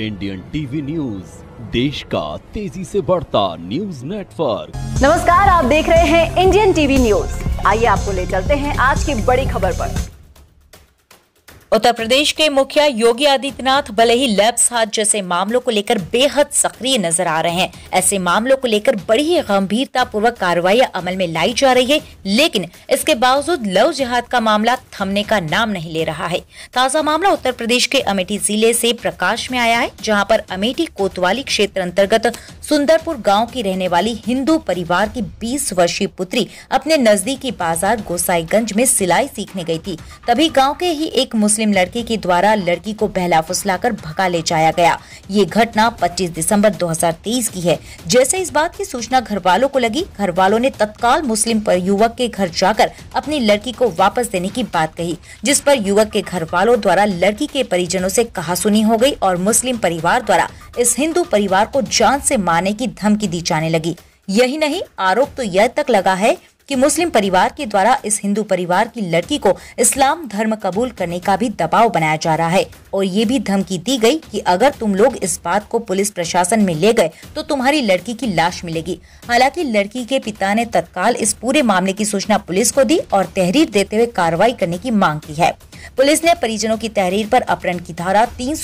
Indian TV news, देश का तेज़ी से बढ़ता न्यूज़ नेटवर्क। नमस्कार, आप देख रहे हैं इंडियन टीवी न्यूज़। आइए आपको ले चलते हैं आज की बड़ी खबर पर। उत्तर प्रदेश के मुखिया योगी आदित्यनाथ भले ही लैब्स हाथ जैसे मामलों को लेकर बेहद सक्रिय नज़र आ रहे हैं। ऐसे मामलों को लेकर बड़ी ही गंभीरता पूर्वक कार्रवाई अमल में लाई जा रही है, लेकिन इसके बावजूद लव जिहाद का मामला थमने का नाम नहीं ले रहा है। ताज़ा मामला उत्तर प्रदेश के अमेठी ज़िले से प्रकाश में आया है, जहाँ पर अमेठी कोतवाली क्षेत्र अंतर्गत सुंदरपुर गाँव की रहने वाली हिंदू परिवार की 20 वर्षीय पुत्री अपने नजदीकी बाज़ार गोसाईगंज में सिलाई सीखने गई थी। तभी गाँव के ही एक लड़के के द्वारा लड़की को बहला फुसलाकर भगा ले जाया गया। ये घटना 25 दिसंबर 2023 की है। जैसे इस बात की सूचना घर वालों को लगी घर वालों ने तत्काल मुस्लिम पर युवक के घर जाकर अपनी लड़की को वापस देने की बात कही, जिस पर युवक के घर वालों द्वारा लड़की के परिजनों से कहासुनी हो गई और मुस्लिम परिवार द्वारा इस हिंदू परिवार को जान से मारने की धमकी दी जाने लगी। यही नहीं, आरोप तो यह तक लगा है कि मुस्लिम परिवार के द्वारा इस हिंदू परिवार की लड़की को इस्लाम धर्म कबूल करने का भी दबाव बनाया जा रहा है। और ये भी धमकी दी गई कि अगर तुम लोग इस बात को पुलिस प्रशासन में ले गए तो तुम्हारी लड़की की लाश मिलेगी। हालाँकि लड़की के पिता ने तत्काल इस पूरे मामले की सूचना पुलिस को दी और तहरीर देते हुए कार्रवाई करने की मांग की है। पुलिस ने परिजनों की तहरीर पर अपहरण की धारा तीन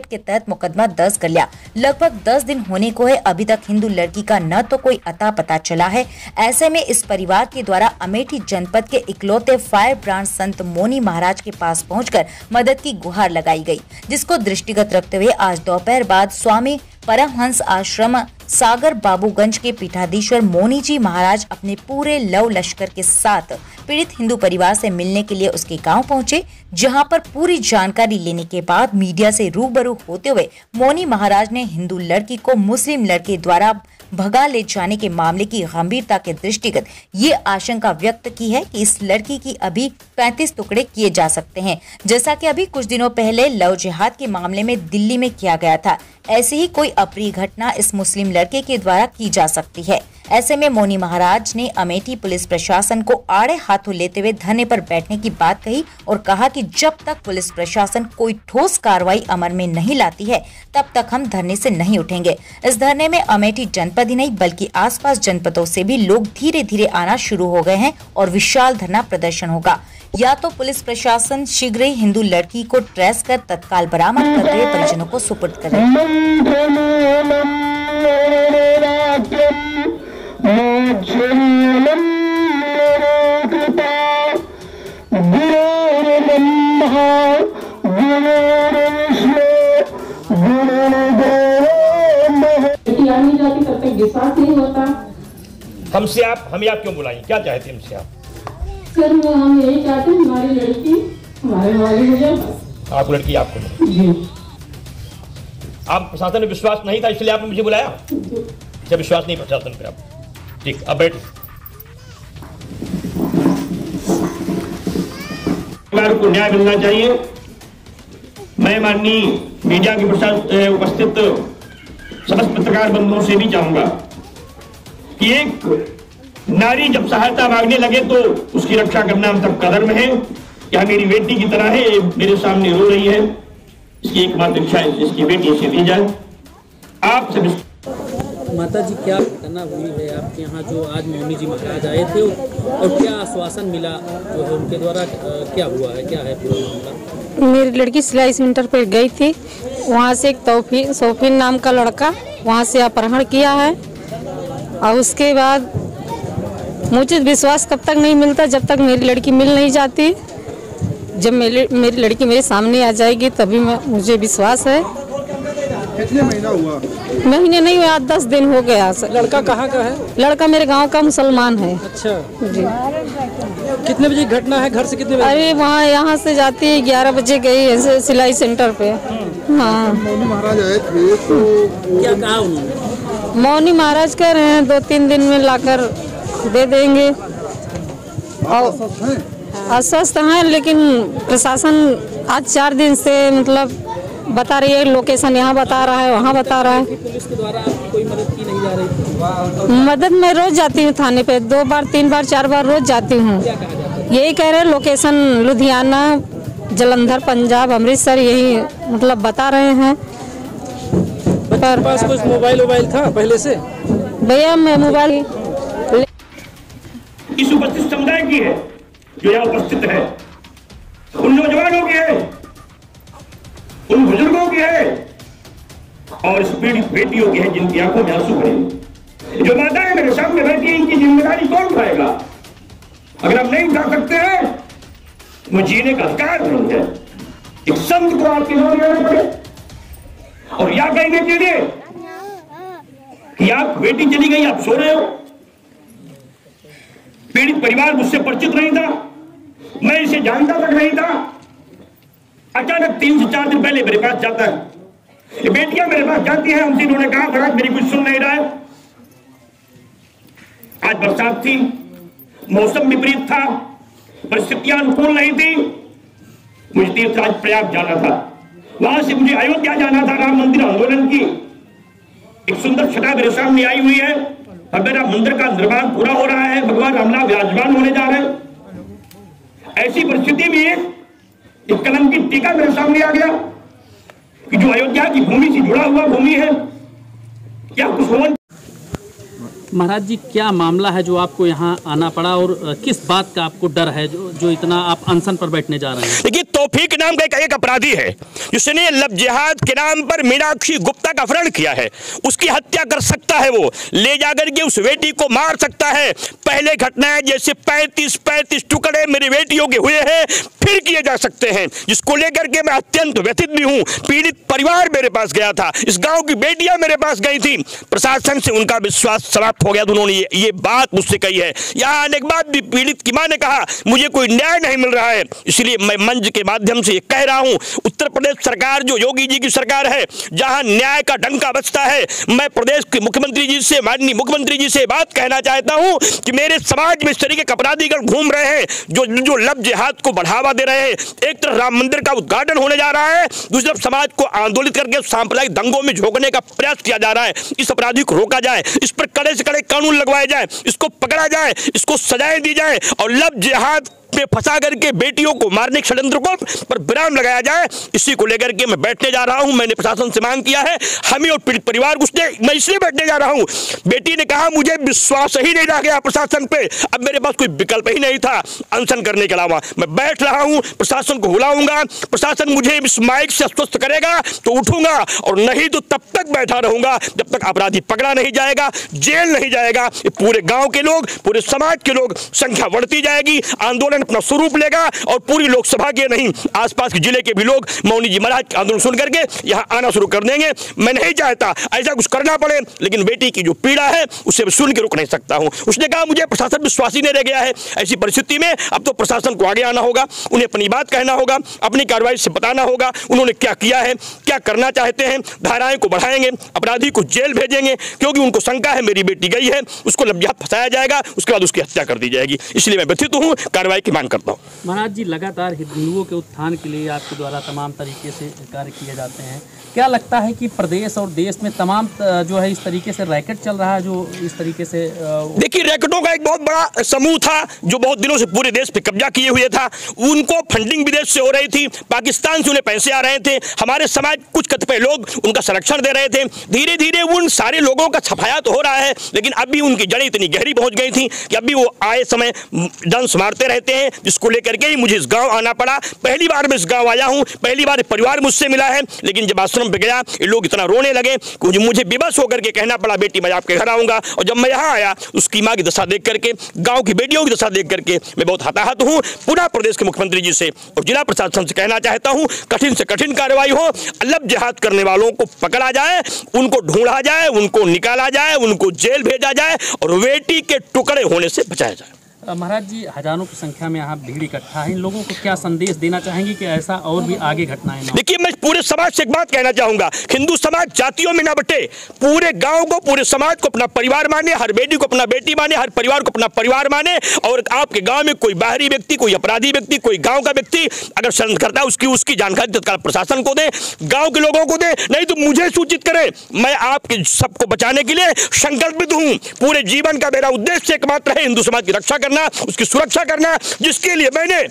के तहत मुकदमा दर्ज कर लिया। लगभग 10 दिन होने को है, अभी तक हिंदू लड़की का न तो कोई अता पता चला है। ऐसे में इस परिवार के द्वारा अमेठी जनपद के इकलौते फायर ब्रांड संत मोनी महाराज के पास पहुंचकर मदद की गुहार लगाई गई, जिसको दृष्टिगत रखते हुए आज दोपहर बाद स्वामी परमहंस आश्रम, सागर बाबूगंज के पीठाधीश्वर मोनी जी महाराज अपने पूरे लव लश्कर के साथ पीड़ित हिंदू परिवार से मिलने के लिए उसके गाँव पहुँचे, जहाँ पर पूरी जानकारी लेने के बाद मीडिया से रूबरू होते हुए मोनी महाराज ने हिंदू लड़की को मुस्लिम लड़के द्वारा भगा ले जाने के मामले की गंभीरता के दृष्टिगत ये आशंका व्यक्त की है कि इस लड़की की अभी 35 टुकड़े किए जा सकते हैं। जैसा कि अभी कुछ दिनों पहले लव जिहाद के मामले में दिल्ली में किया गया था, ऐसी ही कोई अप्रिय घटना इस मुस्लिम लड़के के द्वारा की जा सकती है। ऐसे में मोनी महाराज ने अमेठी पुलिस प्रशासन को आड़े हाथों लेते हुए धरने पर बैठने की बात कही और कहा कि जब तक पुलिस प्रशासन कोई ठोस कार्रवाई अमल में नहीं लाती है, तब तक हम धरने से नहीं उठेंगे। इस धरने में अमेठी जनपद ही नहीं, बल्कि आसपास जनपदों से भी लोग धीरे धीरे आना शुरू हो गए हैं और विशाल धरना प्रदर्शन होगा। या तो पुलिस प्रशासन शीघ्र ही हिंदू लड़की को ट्रेस कर तत्काल बरामद हुए परिजनों को सुपुर्द करे हमसे आप हमें आप क्यों बुलाई क्या चाहते हैं हमसे आप? सर वो हम यही चाहते हैं हमारी लड़की हमारे वाली हो जाए आप लड़की आपको। जी। आप प्रशासन में विश्वास नहीं था इसलिए आपने मुझे बुलाया? जब विश्वास नहीं प्रशासन पे आप? ठीक अब बैठ परिवार को न्याय मिलना चाहिए। मैं माननीय मीडिया के प्रसाद उपस्थित समस्त पत्रकार बंधुओं से भी चाहूँगा कि एक नारी जब सहायता मांगने लगे तो उसकी रक्षा करना हम सबका धर्म है। यह मेरी बेटी की तरह है मेरे सामने रो रही है। इसकी एकमात्र इच्छा है इसकी बेटी इसे दी जाए। आप इस माता जी क्या घटना हुई है? आपके यहाँ जो आज मौनी जी महाराज आए थे और क्या आश्वासन मिला जो है उनके द्वारा? क्या हुआ है? क्या है पूरा मामला? मेरी लड़की सिलाई सेंटर पर गई थी। वहाँ से एक तौफीन सौफीन नाम का लड़का वहाँ से अपहरण किया है। और उसके बाद मुझे विश्वास कब तक नहीं मिलता जब तक मेरी लड़की मिल नहीं जाती। जब मेरी मेरी लड़की मेरे सामने आ जाएगी तभी मैं मुझे विश्वास है। कितने महीना हुआ? महीने नहीं हुए आठ दस दिन हो गया सर लड़का कहाँ का है? लड़का मेरे गाँव का मुसलमान है। अच्छा। जी। कितने बजे घटना है? घर से कितने बजे? अरे वहाँ यहाँ से जाती है ग्यारह बजे गई ऐसे सिलाई सेंटर पे। हाँ। मौनी महाराज आए थे तो क्या कहा उन्होंने? मौनी महाराज कह रहे हैं दो तीन दिन में लाकर दे देंगे। और है? अस्वस्थ हैं लेकिन प्रशासन आज चार दिन से मतलब बता रही है लोकेशन यहाँ बता रहा है वहाँ बता रहा है। पुलिस के द्वारा कोई मदद की नहीं जा रही मदद मैं रोज जाती हूँ थाने पे दो बार तीन बार चार बार रोज जाती हूँ। यही कह रहे हैं लोकेशन लुधियाना जलंधर पंजाब अमृतसर यही मतलब बता रहे हैं। पर पास कुछ मोबाइल वोबाइल था पहले से? भैया मैं मोबाइल इस उपस्थित समुदाय की है जो यहाँ उपस्थित है। उन नौजवानों की है। उन बुज़ुर्गों की है और इस पीड़ित बेटियों की है जिनकी आँखों में आँसू भरे जो माताएँ मेरे सामने बैठी इनकी ज़िम्मेदारी कौन उठाएगा? अगर हम नहीं उठा सकते हैं, वो जीने का अधिकार नहीं है एक संत को आपके नाम लेना पड़े। और या कहने के लिए कि आप बेटी चली गई, आप सो रहे हो। पीड़ित परिवार मुझसे परिचित नहीं था। मैं इसे जानता तक नहीं था। अचानक तीन से चार दिन पहले मेरे पास जाता है। बेटियाँ मेरे पास जाती हैं, उनसे इन्होंने कहा, महाराज, मेरी कुछ सुन नहीं रहा है। आज बरसात थी, मौसम विपरीत था परिस्थितियाँ अनुकूल नहीं थी। मुझे तीर्थराज प्रयाग जाना था। वहाँ से मुझे अयोध्या जाना था, राम मंदिर आंदोलन की। एक सुंदर छटा मेरे सामने आई हुई है। और मेरा मंदिर का निर्माण पूरा हो रहा है। भगवान रामलाल विराजमान होने जा रहे हैं। ऐसी परिस्थिति में एक कलम की टीका मेरे सामने आ गया कि जो अयोध्या की भूमि से जुड़ा हुआ भूमि है, क्या कुछ महाराज जी क्या मामला है जो आपको यहाँ आना पड़ा और किस बात का आपको डर है जो जो इतना आप अनशन पर बैठने जा रहे हैं? देखिए तौफीक नाम का एक, एक अपराधी है जिसने लब जिहाद के नाम पर मीनाक्षी गुप्ता का अपहरण किया है। उसकी हत्या कर सकता है वो ले जाकर के उस बेटी को मार सकता है। पहले घटनाएँ जैसे पैंतीस पैंतीस टुकड़े मेरी बेटियों के हुए हैं फिर किए जा सकते हैं। जिसको लेकर के मैं अत्यंत व्यथित भी हूँ। पीड़ित परिवार मेरे पास गया था। इस गाँव की बेटियाँ मेरे पास गई थी। प्रशासन से उनका विश्वास समाप्त हो गया तो उन्होंने ये, बात मुझसे कही है। यहाँ आने के बाद भी पीड़ित की माँ ने कहा मुझे कोई न्याय नहीं मिल रहा है। इसलिए मैं मंच के माध्यम से कह रहा हूँ उत्तर प्रदेश सरकार जो योगी जी की सरकार है जहाँ न्याय का डंका बचता है मैं प्रदेश के मुख्यमंत्री जी से माननीय मुख्यमंत्री जी से बात कहना चाहता हूँ कि मेरे समाज में इस तरीके के अपराधीगण घूम रहे हैं जो जो लब जिहाद को बढ़ावा दे रहे हैं। एक तरफ़ राम मंदिर का उद्घाटन होने जा रहा है दूसरी तरफ़ समाज को आंदोलित करके सांप्रदायिक दंगों में झोंकने का प्रयास किया जा रहा है। इस अपराधी को रोका जाए इस पर कड़े से कड़े कानून लगवाए जाए इसको पकड़ा जाए इसको सजाएँ दी जाए और लब जिहाद में फंसा करके बेटियों को मारने के षड्यंत्र को पर विराम लगाया जाए, इसी को लेकर के मैं बैठने जा रहा हूँ। मैंने प्रशासन से मांग किया है, हमें और पीड़ित परिवार को उसने, मैं इसलिए बैठने जा रहा हूँ। बेटी ने कहा, मुझे विश्वास ही नहीं रह गया प्रशासन पे। अब मेरे पास कोई विकल्प ही नहीं था अनशन करने के अलावा। मैं बैठ रहा हूँ, प्रशासन को बुलाऊँगा प्रशासन मुझे इस माइक से अस्वस्थ करेगा तो उठूँगा और नहीं तो तब तक बैठा रहूँगा, जब तक अपराधी पकड़ा नहीं जाएगा, जेल नहीं जाएगा। पूरे गाँव के लोग, पूरे समाज के लोग, संख्या बढ़ती जाएगी, आंदोलन अपना स्वरूप लेगा और पूरी लोकसभा के नहीं, आसपास के ज़िले के भी लोग मौनी जी महाराज आंदोलन सुन करके यहाँ आना शुरू कर देंगे। मैं नहीं चाहता ऐसा कुछ करना पड़े, लेकिन बेटी की जो पीड़ा है, उसे मैं सुन के रुक नहीं सकता हूँ। उसने कहा, मुझे प्रशासन विश्वासी नहीं रह गया है। ऐसी परिस्थिति में अब तो प्रशासन को आगे आना होगा, उन्हें अपनी बात कहना होगा, अपनी कार्रवाई से बताना होगा, उन्होंने क्या किया है, क्या करना चाहते हैं, धाराएँ को बढ़ाएँगे, अपराधी को जेल भेजेंगे, क्योंकि उनको शंका है, मेरी बेटी गई है, उसको लब्जा फंसाया जाएगा, उसके बाद उसकी हत्या कर दी जाएगी। इसलिए मैं व्यथित हूँ, कार्रवाई की मांग करता हूँ। महाराज जी लगातार हिंदुओं के उत्थान के लिए आपके द्वारा तमाम तरीके से कार्य किए जाते हैं। क्या लगता है कि प्रदेश और देश में तमाम जो है इस तरीके से रैकेट चल रहा है जो इस तरीके से देखिए रैकेटों का एक बहुत बड़ा समूह था जो बहुत दिनों से पूरे देश पे कब्जा किए हुए था। उनको फंडिंग विदेश से हो रही थी पाकिस्तान से उन्हें पैसे आ रहे थे। हमारे समाज कुछ कतिपय लोग उनका संरक्षण दे रहे थे। धीरे धीरे उन सारे लोगों का छफाया तो हो रहा है लेकिन अभी उनकी जड़ें इतनी गहरी पहुँच गई थी कि अभी वो आए समय डंस मारते रहते हैं। जिसको लेकर के ही मुझे इस गाँव आना पड़ा। पहली बार मैं इस गाँव आया हूँ। पहली बार परिवार मुझसे मिला है, लेकिन जब आश्रम पे गया, ये लोग इतना रोने लगे कि मुझे विवश होकर के कहना पड़ा, बेटी, मैं आपके घर आऊँगा। और जब मैं यहाँ आया, उसकी माँ की दशा देख करके, गाँव की बेटियों की दशा देख करके मैं बहुत हताहत हूँ। पुनः प्रदेश के मुख्यमंत्री जी से और जिला प्रशासन से कहना चाहता हूँ, कठिन से कठिन कार्रवाई हो। अलब जिहाद करने वालों को पकड़ा जाए, उनको ढूंढा जाए, उनको निकाला जाए, उनको जेल भेजा जाए और बेटी के टुकड़े होने से बचाया जाए। महाराज जी, हज़ारों की संख्या में यहाँ भीड़ इकट्ठा है। इन लोगों को क्या संदेश देना चाहेंगे कि ऐसा और भी आगे घटनाएँ देखिए, मैं पूरे समाज से एक बात कहना चाहूँगा। हिंदू समाज जातियों में ना बटे, पूरे गाँव को, पूरे समाज को अपना परिवार माने, हर बेटी को अपना बेटी माने, हर परिवार को अपना परिवार माने, और आपके गाँव में कोई बाहरी व्यक्ति, कोई अपराधी व्यक्ति, कोई गाँव का व्यक्ति अगर षडयंत्र करता है उसकी उसकी जानकारी तत्काल प्रशासन को दे, गाँव के लोगों को दे, नहीं तो मुझे सूचित करे, मैं आपके सबको बचाने के लिए संकल्पित हूँ। पूरे जीवन का मेरा उद्देश्य एकमात्र है हिंदू समाज की रक्षा करना उसकी सुरक्षा करना जिसके लिए मैंने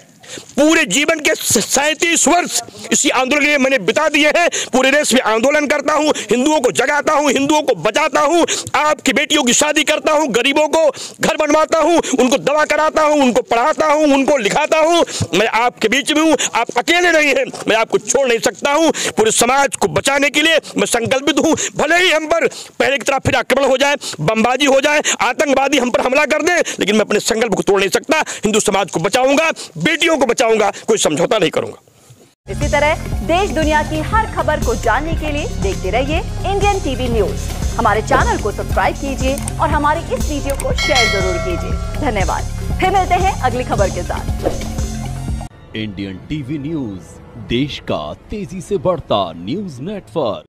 पूरे जीवन के सैंतीस वर्ष इसी आंदोलन के लिए मैंने बिता दिए हैं। पूरे देश में आंदोलन करता हूँ, हिंदुओं को जगाता हूँ, हिंदुओं को बचाता हूँ, आपकी बेटियों की शादी करता हूँ, गरीबों को घर बनवाता हूँ, उनको दवा कराता हूँ, उनको पढ़ाता हूँ, उनको लिखाता हूँ। मैं आपके बीच में हूँ, आप अकेले नहीं हैं, मैं आपको छोड़ नहीं सकता हूँ। पूरे समाज को बचाने के लिए मैं संकल्पित हूँ, भले ही हम पर पहले की तरह फिर आक्रमण हो जाए, बमबाजी हो जाए, आतंकवादी हम पर हमला कर दे, लेकिन मैं अपने संकल्प को तोड़ नहीं सकता, हिंदू समाज को बचाऊँगा, बेटियों को बचाऊँगा कोई समझौता नहीं करूँगा। इसी तरह देश दुनिया की हर खबर को जानने के लिए देखते रहिए इंडियन टीवी न्यूज़। हमारे चैनल को सब्सक्राइब कीजिए और हमारे इस वीडियो को शेयर ज़रूर कीजिए। धन्यवाद। फिर मिलते हैं अगली खबर के साथ। इंडियन टीवी न्यूज़ देश का तेज़ी से बढ़ता न्यूज़ नेटवर्क।